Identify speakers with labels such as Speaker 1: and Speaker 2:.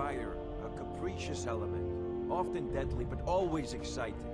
Speaker 1: fire, a capricious element, often deadly but always exciting.